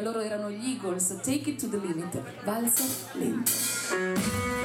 loro erano gli Eagles, Take It to the Limit, valsa lento.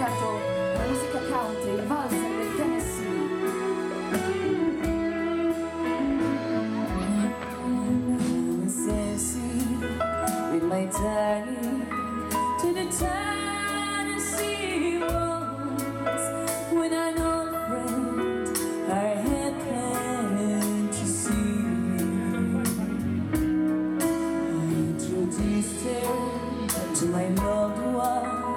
dedicato alla musica country, il valzer del Tennessee. With my time to the Tennessee Waltz when I know. to my loved one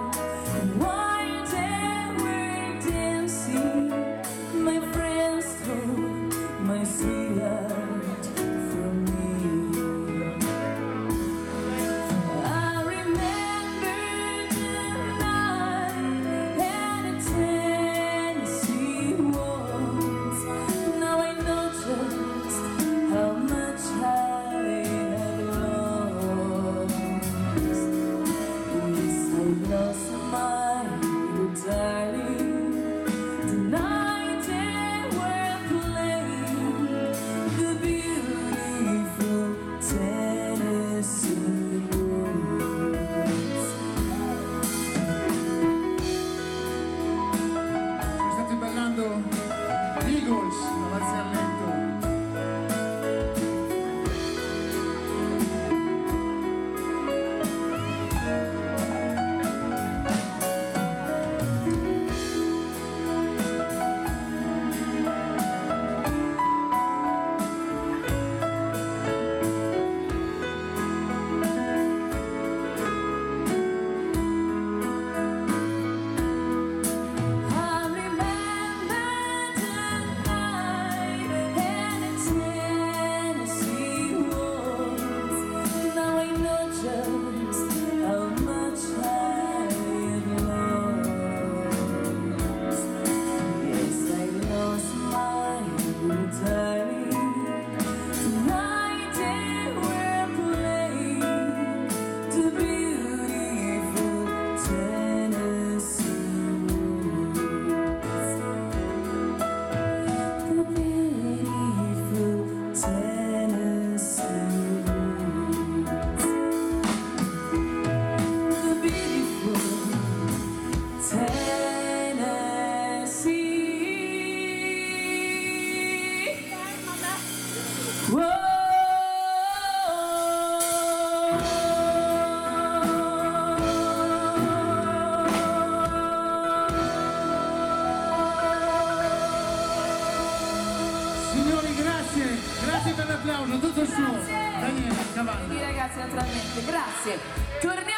applauso, tutto suo. I Cavanna. ragazzi naturalmente, grazie. Torniamo